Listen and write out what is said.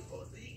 supposed to